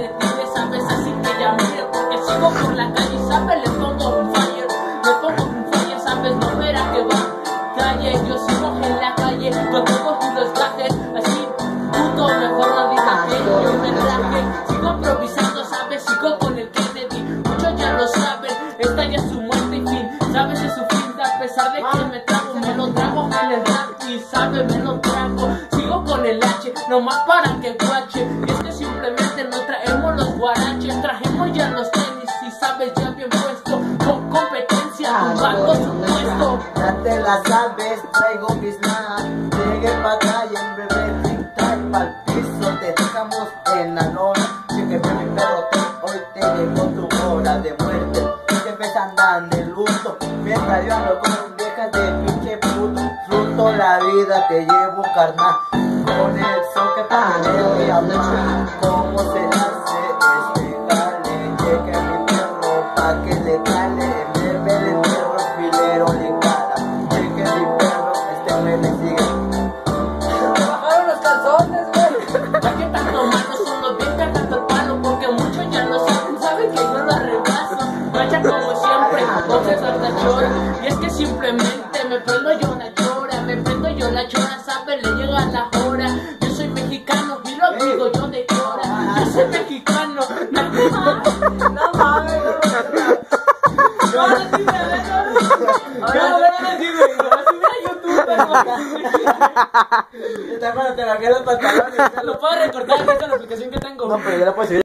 retire, sabes, así que ya mire, porque sigo por la calle, sabes, le pongo un fire, le pongo un fire, sabes, no verá que va, calle, yo sigo en la calle, con todos los gajes, así, puto, mejor no diga que yo. Me traje, sigo improvisando, sabes, sigo con el Kennedy, muchos ya lo saben, esta ya es su muerte y fin, sabes, es su fin, a pesar de que me trago, me lo trago en el rap y sabes, me lo trago, sigo con el H, nomás para que guache, es que simplemente trajemos ya los tenis y sabes, ya bien puesto, con competencia, bajo su puesto. Ya te la sabes, traigo mis nada. Llegué pa' acá y en breve tic tac pa'l piso. Te dejamos en la lona. Cheque mi perro, te- hoy te llegó tu hora de muerte. Que ves andan de luto. Mientras yo ando con viejas de pinche puto. Fruto la vida que llevo carnal. Con el perro pa' que le cale. En vez del perro filero le cala. Llegue mi perro, este me le sigue. Bajaron los calzones, güey. Ya que tanto malo solo bien cagando el palo Porque muchos ya lo saben, saben que yo lo arrebaso Vaya como siempre, voces hasta chora Y es que simplemente me prendo yo la chora Me prendo yo la chora, sabe, le llega la hora Yo soy mexicano y lo digo yo de chora Yo soy mexicano, no No ahora ahora sí, güey, ahora sí me YouTube, pero Te te cambié los pantalones. Lo puedo recortar, esa es la aplicación que tengo No, pero ya lo puedes subir.